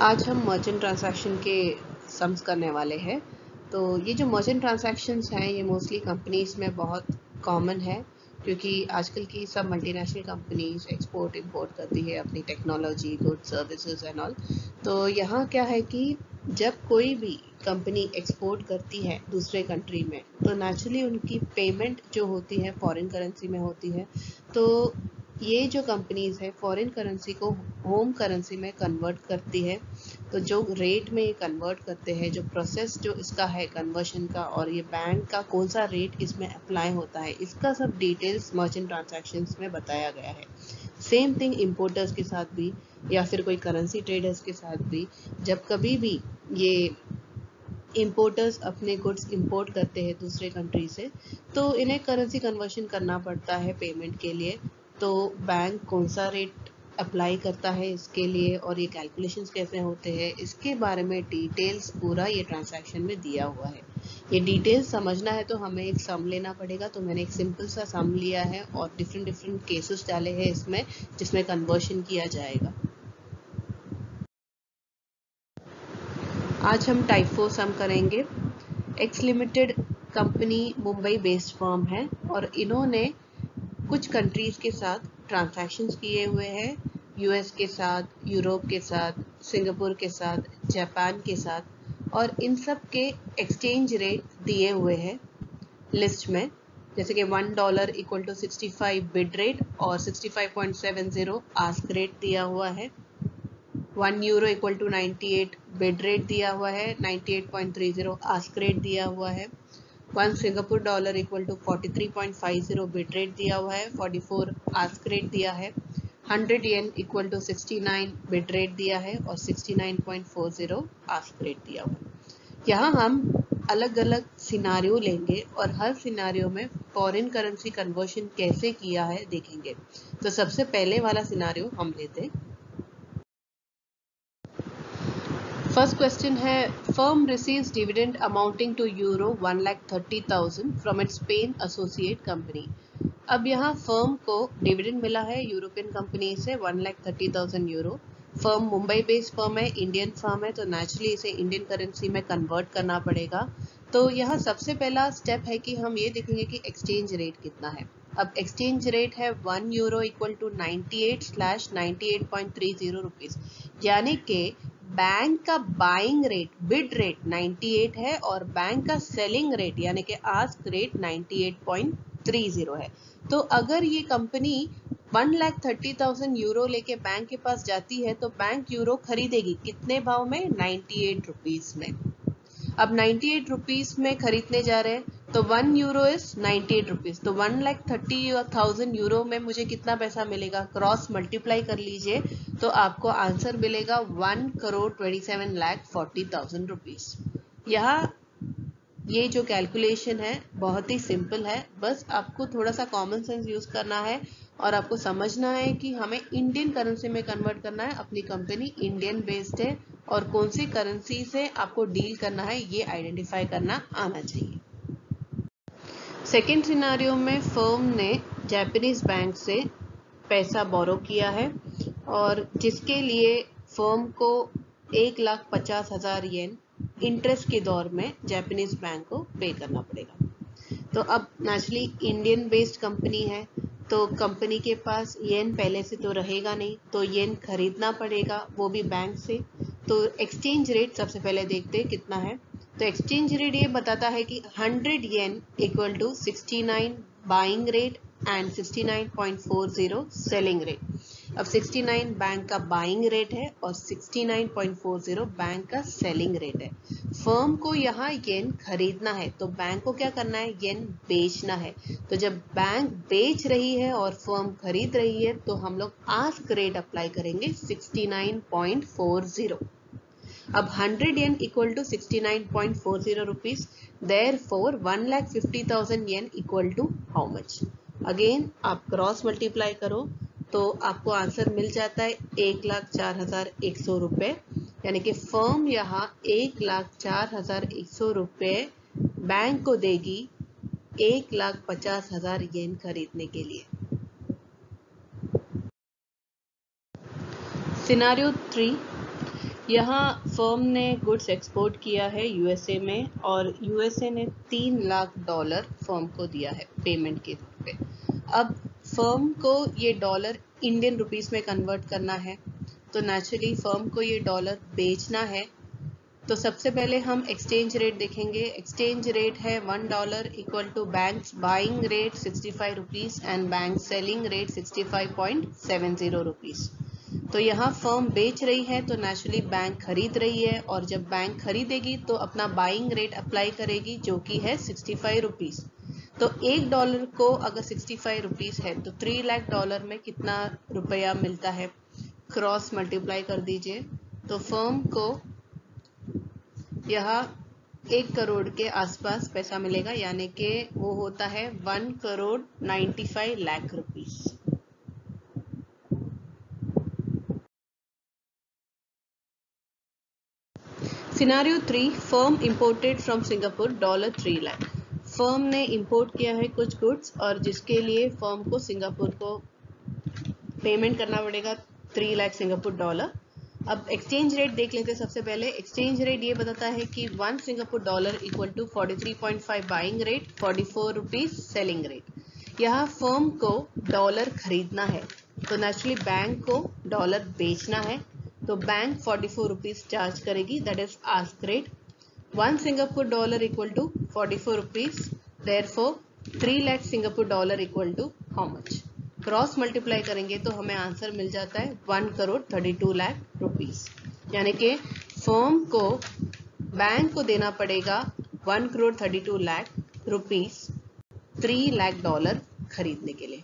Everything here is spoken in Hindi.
आज हम मर्चेंट ट्रांजैक्शन के सम्स करने वाले हैं। तो ये जो मर्चेंट ट्रांजैक्शंस हैं, ये मोस्टली कंपनीज़ में बहुत कॉमन है, क्योंकि आजकल की सब मल्टीनेशनल कंपनीज़ एक्सपोर्ट इंपोर्ट करती है अपनी technology good services and all तो यहाँ क्या है कि जब कोई भी कंपनी एक्सपोर्ट करती है दूसरे कंट्री में तो नेचुरली उनकी पेमेंट जो होती है फॉरेन करेंसी में होती है। तो ये जो कंपनीज़ है फॉरेन करेंसी को होम करेंसी में कन्वर्ट करती है तो जो रेट में ये कन्वर्ट करते हैं, जो प्रोसेस जो इसका है कन्वर्शन का और ये बैंक का कौन सा रेट इसमें अप्लाई होता है, इसका सब डिटेल्स मर्चेंट ट्रांजेक्शन में बताया गया है। सेम थिंग इम्पोर्टर्स के साथ भी या फिर कोई करेंसी ट्रेडर्स के साथ भी, जब कभी भी ये इम्पोर्टर्स अपने गुड्स इंपोर्ट करते हैं दूसरे कंट्री से तो इन्हें करेंसी कन्वर्शन करना पड़ता है पेमेंट के लिए। तो बैंक कौन सा रेट अप्लाई करता है इसके लिए और ये कैलकुलेशंस कैसे होते हैं, इसके बारे में डिटेल्स पूरा ये ट्रांजैक्शन में दिया हुआ है। ये डिटेल्स समझना है तो हमें एक सम लेना पड़ेगा तो मैंने एक सिंपल सा सम लिया है और डिफरेंट डिफरेंट केसेस डाले हैं इसमें, जिसमें कन्वर्शन किया जाएगा। आज हम टाइप फोर सम करेंगे। X limited company Mumbai based firm है और इन्होंने कुछ कंट्रीज़ के साथ ट्रांजैक्शंस किए हुए हैं। यूएस के साथ यूरोप के साथ सिंगापुर के साथ जापान के साथ और इन सब के एक्सचेंज रेट दिए हुए हैं लिस्ट में। जैसे कि one dollar equal to sixty five bid rate और sixty five point seven zero ask rate दिया हुआ है। One euro equal to ninety eight bid rate दिया हुआ है ninety eight point three zero ask rate दिया हुआ है। One Singapore dollar equal to 43.50 bid rate दिया हुआ है 44 आस्क रेट दिया है 100 yen equal to 69 bid rate दिया है और 69.40 आस्क रेट दिया हुआ है। यहाँ हम अलग अलग सिनारियो लेंगे और हर सिनारियो में फॉरेन करेंसी कन्वर्शन कैसे किया है देखेंगे। तो सबसे पहले वाला सिनारियो हम लेते First question है firm receives dividend amounting to euro one lakh thirty thousand from its Spain associate company. अब यहाँ फर्म को डिविडेंड मिला है यूरोपियन कंपनी से one lakh thirty thousand euro firm Mumbai based firm है इंडियन फर्म है तो नेचुरली इसे इंडियन करेंसी में कन्वर्ट करना पड़ेगा। तो यहाँ सबसे पहला स्टेप है कि हम ये देखेंगे कि एक्सचेंज रेट कितना है। अब एक्सचेंज रेट है one euro equal to ninety eight slash ninety eight point three zero rupees यानी कि बैंक का बाइंग रेट बिड रेट 98 है और बैंक का सेलिंग रेट यानी कि आस्क रेट 98.30 है। तो अगर ये company one lakh thirty thousand euro लेके बैंक के पास जाती है तो बैंक यूरो खरीदेगी कितने भाव में? 98 रुपीस में। अब 98 रुपीस में खरीदने जा रहे हैं। तो one euro is ninety eight rupees तो one lakh thirty thousand euro में मुझे कितना पैसा मिलेगा? क्रॉस मल्टीप्लाई कर लीजिए तो आपको आंसर मिलेगा one crore twenty seven lakh forty thousand rupees यहाँ ये जो कैलकुलेशन है, बहुत ही सिंपल है. बस आपको थोड़ा सा कॉमन सेंस यूज़ करना है और आपको समझना है कि हमें इंडियन करेंसी में कन्वर्ट करना है. अपनी कंपनी इंडियन बेस्ड है और कौन सी करेंसी से आपको डील करना है, ये आइडेंटिफाई करना आना चाहिए। सेकेंड सिनारियो में फर्म ने जापानीज बैंक से पैसा बोरो किया है और जिसके लिए फर्म को एक लाख पचास हज़ार येन इंटरेस्ट के दौर में जापानीज बैंक को पे करना पड़ेगा। तो अब नेचुरली इंडियन बेस्ड कंपनी है तो कंपनी के पास येन पहले से तो रहेगा नहीं तो येन खरीदना पड़ेगा वो भी बैंक से। तो एक्सचेंज रेट सबसे पहले देखते कितना है। तो एक्सचेंज रेट ये बताता है कि 100 yen equal to 69 buying rate and 69.40 selling rate अब 69 बैंक का बाइंग रेट है और 69.40 बैंक का सेलिंग रेट है। फर्म को यहाँ येन खरीदना है तो बैंक को क्या करना है? येन बेचना है। तो जब बैंक बेच रही है और फर्म खरीद रही है तो हम लोग आस्क रेट अप्लाई करेंगे 69.40 अब 100 yen equal to 69.40 rupees. Therefore 1 lakh 50,000 yen equal to how much? Again आप क्रॉस मल्टीप्लाई करो तो आपको आंसर मिल जाता है एक लाख चार हज़ार एक सौ रुपये यानी कि फर्म यहाँ एक लाख चार हज़ार एक सौ रुपये बैंक को देगी एक लाख पचास हज़ार येन खरीदने के लिए। सिनारियो थ्री यहाँ फर्म ने गुड्स एक्सपोर्ट किया है यूएसए में और यूएसए ने तीन लाख डॉलर फर्म को दिया है पेमेंट के पे अब फर्म को ये डॉलर इंडियन रुपीस में कन्वर्ट करना है तो नेचुरली फर्म को ये डॉलर बेचना है। तो सबसे पहले हम एक्सचेंज रेट देखेंगे। एक्सचेंज रेट है one dollar equal to bank buying rate sixty five rupees and bank selling rate sixty five point seven zero rupees तो यहाँ फर्म बेच रही है तो नेचुरली बैंक खरीद रही है और जब बैंक खरीदेगी तो अपना बाइंग रेट अप्लाई करेगी, जो कि है सिक्सटी फाइव रुपीज़ तो एक डॉलर को अगर सिक्सटी फाइव रुपीज़ है तो थ्री लाख डॉलर में कितना रुपया मिलता है? क्रॉस मल्टीप्लाई कर दीजिए. तो फर्म को यहाँ एक करोड़ के आसपास पैसा मिलेगा, यानी कि वो होता है one crore ninety five lakh rupees scenario three firm imported from Singapore dollar three lakh firm ने इंपोर्ट किया है कुछ गुड्स और जिसके लिए फर्म को सिंगापुर को पेमेंट करना पड़ेगा थ्री लाख सिंगापुर डॉलर अब एक्सचेंज रेट देख लेते हैं सबसे पहले। एक्सचेंज रेट ये बताता है कि one Singapore dollar equal to 43.5 buying rate 44 rupees selling rate यहाँ फर्म को डॉलर खरीदना है तो नेचुरली बैंक को डॉलर बेचना है। तो बैंक 44 रुपीज़ चार्ज करेगी. That is ask rate one Singapore dollar equal to 44 rupees therefore three lakh Singapore dollar equal to how much cross multiply करेंगे तो हमें आंसर मिल जाता है one crore thirty two lakh rupees यानी कि फर्म को बैंक को देना पड़ेगा one crore thirty two lakh rupees three lakh dollar खरीदने के लिए.